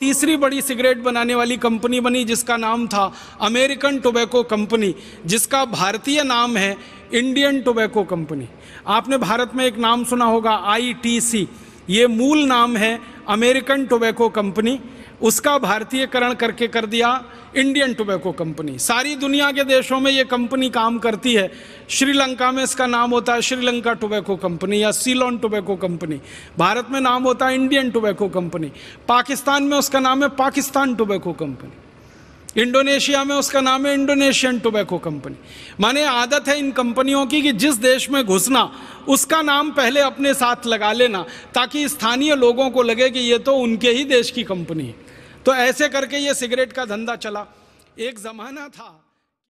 तीसरी बड़ी सिगरेट बनाने वाली कंपनी बनी, जिसका नाम था अमेरिकन टोबैको कंपनी, जिसका भारतीय नाम है इंडियन टोबैको कंपनी। आपने भारत में एक नाम सुना होगा, आईटीसी। ये मूल नाम है अमेरिकन टोबैको कंपनी। उसका भारतीयकरण करके कर दिया इंडियन टोबैको कंपनी। सारी दुनिया के देशों में ये कंपनी काम करती है। श्रीलंका में इसका नाम होता है श्रीलंका टोबैको कंपनी या सीलोन टोबैको कंपनी। भारत में नाम होता है इंडियन टोबैको कंपनी। पाकिस्तान में उसका नाम है पाकिस्तान टोबैको कंपनी। इंडोनेशिया में उसका नाम है इंडोनेशियन टोबैको कंपनी। माने आदत है इन कंपनियों की कि जिस देश में घुसना, उसका नाम पहले अपने साथ लगा लेना, ताकि स्थानीय लोगों को लगे कि ये तो उनके ही देश की कंपनी है। तो ऐसे करके ये सिगरेट का धंधा चला। एक ज़माना था